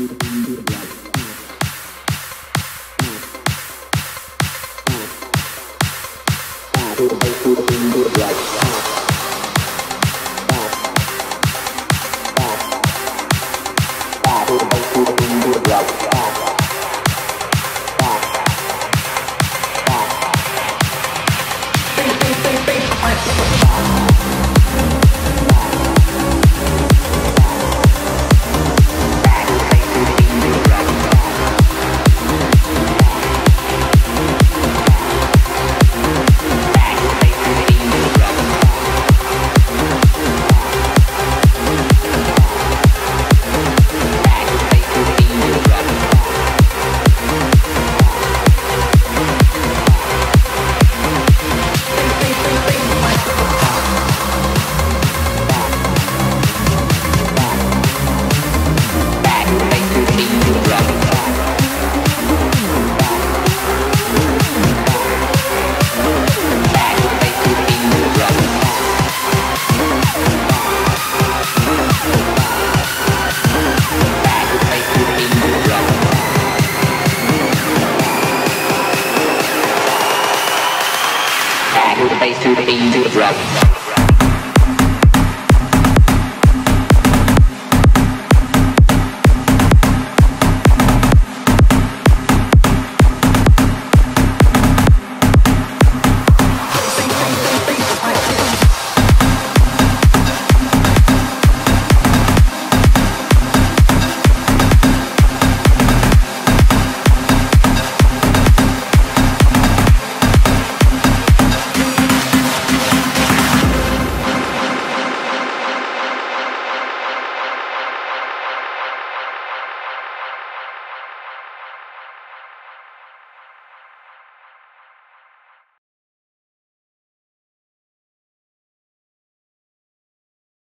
Thank you. Bass to the beat to the drum.